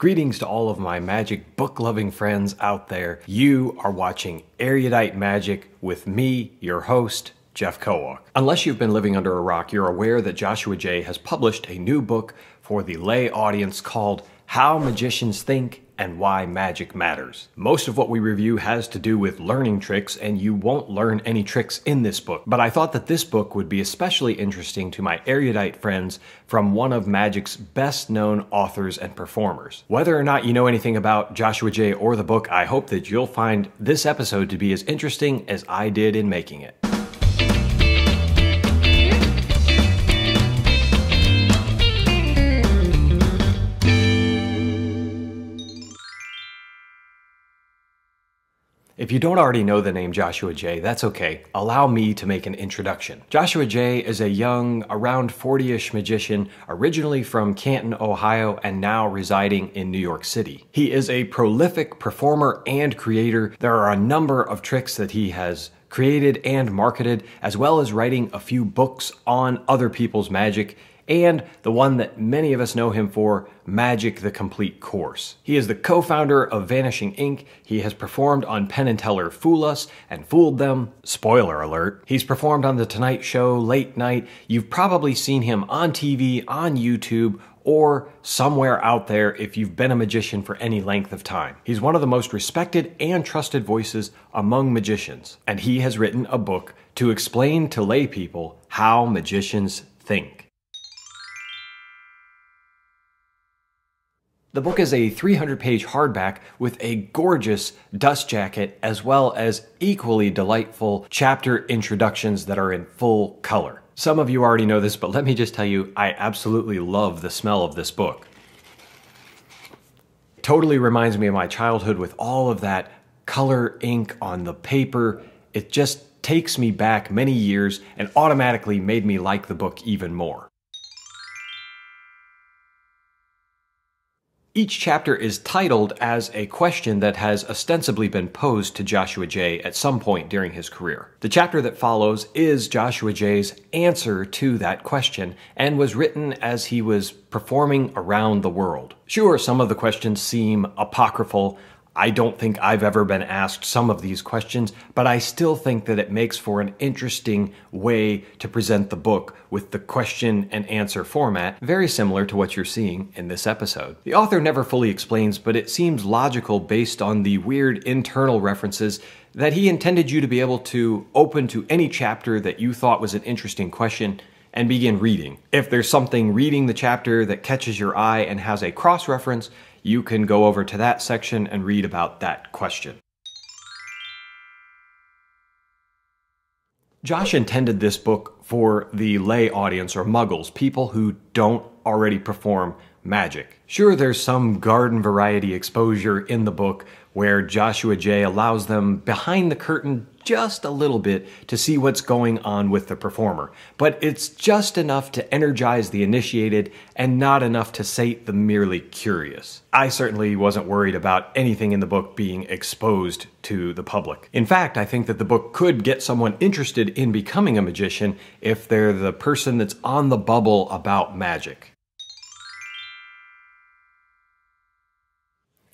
Greetings to all of my magic book loving friends out there. You are watching Erudite Magic with me, your host, Jeff Kowalk. Unless you've been living under a rock, you're aware that Joshua Jay has published a new book for the lay audience called How Magicians Think and why magic matters. Most of what we review has to do with learning tricks, and you won't learn any tricks in this book. But I thought that this book would be especially interesting to my erudite friends from one of magic's best known authors and performers. Whether or not you know anything about Joshua Jay or the book, I hope that you'll find this episode to be as interesting as I did in making it. If you don't already know the name Joshua Jay, that's okay. Allow me to make an introduction. Joshua Jay is a young, around 40 ish magician, originally from Canton, Ohio, and now residing in New York City. He is a prolific performer and creator. There are a number of tricks that he has created and marketed, as well as writing a few books on other people's magic and the one that many of us know him for, Magic the Complete Course. He is the co founder of Vanishing Ink. He has performed on Penn and Teller Fool Us and Fooled Them. Spoiler alert. He's performed on The Tonight Show, Late Night. You've probably seen him on TV, on YouTube, or somewhere out there if you've been a magician for any length of time. He's one of the most respected and trusted voices among magicians, and he has written a book to explain to lay people how magicians think. The book is a 300 page hardback with a gorgeous dust jacket as well as equally delightful chapter introductions that are in full color. Some of you already know this, but let me just tell you, I absolutely love the smell of this book. totally reminds me of my childhood with all of that color ink on the paper. It just takes me back many years and automatically made me like the book even more. Each chapter is titled as a question that has ostensibly been posed to Joshua Jay at some point during his career. The chapter that follows is Joshua Jay's answer to that question and was written as he was performing around the world. Sure, some of the questions seem apocryphal, I don't think I've ever been asked some of these questions, but I still think that it makes for an interesting way to present the book with the question and answer format, very similar to what you're seeing in this episode. The author never fully explains, but it seems logical based on the weird internal references that he intended you to be able to open to any chapter that you thought was an interesting question and begin reading. If there's something reading the chapter that catches your eye and has a cross reference, you can go over to that section and read about that question. Josh intended this book for the lay audience or muggles, people who don't already perform magic. Sure, there's some garden variety exposure in the book where Joshua Jay allows them behind the curtain just a little bit to see what's going on with the performer. But it's just enough to energize the initiated and not enough to sate the merely curious. I certainly wasn't worried about anything in the book being exposed to the public. In fact, I think that the book could get someone interested in becoming a magician if they're the person that's on the bubble about magic.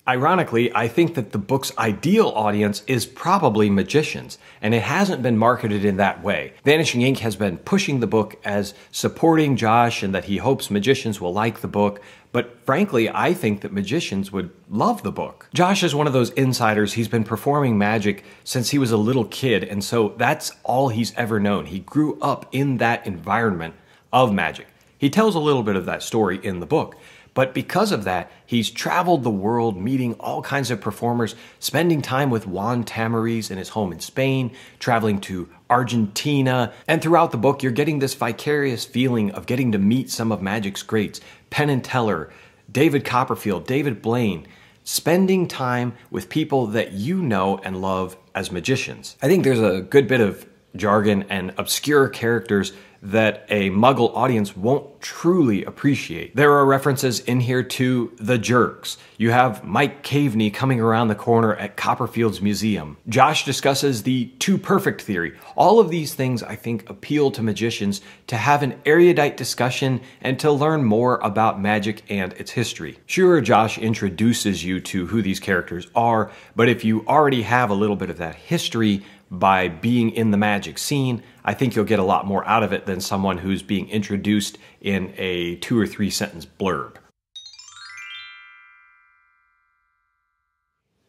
Ironically, I think that the book's ideal audience is probably magicians, and it hasn't been marketed in that way. Vanishing Ink has been pushing the book as supporting Josh and that he hopes magicians will like the book, but frankly, I think that magicians would love the book. Josh is one of those insiders. He's been performing magic since he was a little kid, and so that's all he's ever known. He grew up in that environment of magic. He tells a little bit of that story in the book. But because of that, he's traveled the world meeting all kinds of performers, spending time with Juan Tamariz in his home in Spain, traveling to Argentina. And throughout the book, you're getting this vicarious feeling of getting to meet some of Magic's greats Penn and Teller, David Copperfield, David Blaine, spending time with people that you know and love as magicians. I think there's a good bit of jargon and obscure characters that a muggle audience won't truly appreciate. There are references in here to the Jerx. You have Mike Caveney coming around the corner at Copperfield's museum. Josh discusses the too perfect theory. All of these things, I think, appeal to magicians to have an erudite discussion and to learn more about magic and its history. Sure, Josh introduces you to who these characters are, but if you already have a little bit of that history, by being in the magic scene, I think you'll get a lot more out of it than someone who's being introduced in a two or three sentence blurb.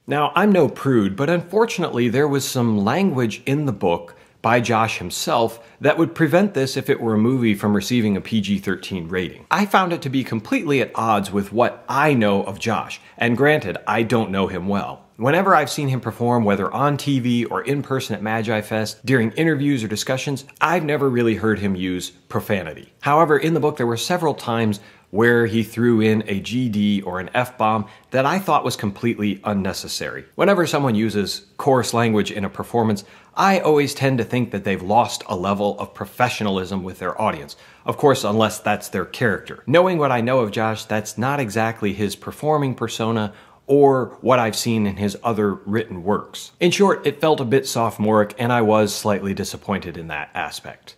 Now, I'm no prude, but unfortunately, there was some language in the book by Josh himself that would prevent this if it were a movie from receiving a PG 13 rating. I found it to be completely at odds with what I know of Josh, and granted, I don't know him well. Whenever I've seen him perform, whether on TV or in person at Magi Fest, during interviews or discussions, I've never really heard him use profanity. However, in the book, there were several times where he threw in a GD or an F bomb that I thought was completely unnecessary. Whenever someone uses coarse language in a performance, I always tend to think that they've lost a level of professionalism with their audience. Of course, unless that's their character. Knowing what I know of Josh, that's not exactly his performing persona or what I've seen in his other written works. In short, it felt a bit sophomoric, and I was slightly disappointed in that aspect.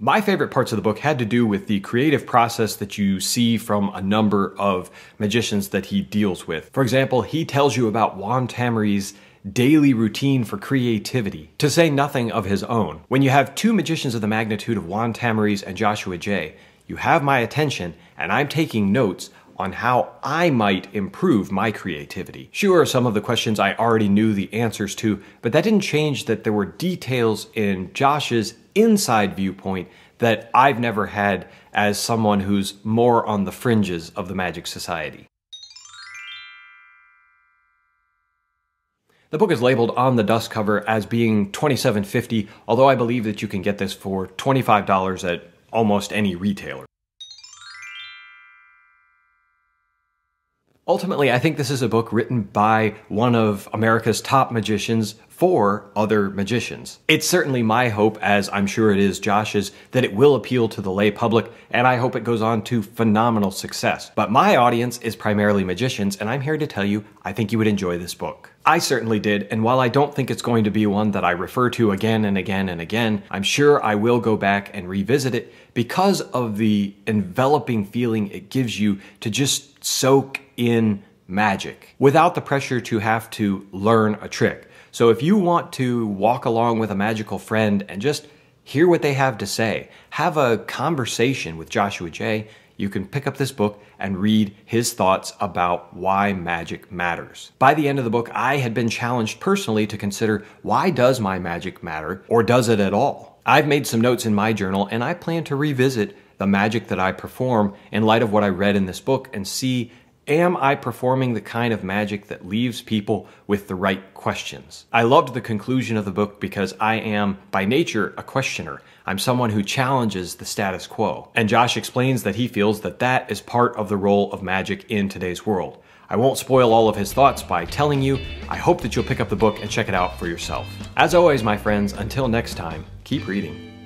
My favorite parts of the book had to do with the creative process that you see from a number of magicians that he deals with. For example, he tells you about Juan Tamariz daily routine for creativity, to say nothing of his own. When you have two magicians of the magnitude of Juan Tamariz and Joshua Jay, you have my attention and I'm taking notes on how I might improve my creativity. Sure, some of the questions I already knew the answers to, but that didn't change that there were details in Josh's inside viewpoint that I've never had as someone who's more on the fringes of the Magic Society. The book is labeled on the dust cover as being $27.50, although I believe that you can get this for $25 at almost any retailer. Ultimately, I think this is a book written by one of America's top magicians for other magicians. It's certainly my hope, as I'm sure it is Josh's, that it will appeal to the lay public, and I hope it goes on to phenomenal success. But my audience is primarily magicians, and I'm here to tell you I think you would enjoy this book. I certainly did, and while I don't think it's going to be one that I refer to again and again and again, I'm sure I will go back and revisit it because of the enveloping feeling it gives you to just soak in magic without the pressure to have to learn a trick. So if you want to walk along with a magical friend and just hear what they have to say, have a conversation with Joshua Jay, you can pick up this book and read his thoughts about why magic matters. By the end of the book, I had been challenged personally to consider why does my magic matter or does it at all? I've made some notes in my journal and I plan to revisit the magic that I perform in light of what I read in this book and see Am I performing the kind of magic that leaves people with the right questions? I loved the conclusion of the book because I am, by nature, a questioner. I'm someone who challenges the status quo. And Josh explains that he feels that that is part of the role of magic in today's world. I won't spoil all of his thoughts by telling you. I hope that you'll pick up the book and check it out for yourself. As always, my friends, until next time, keep reading.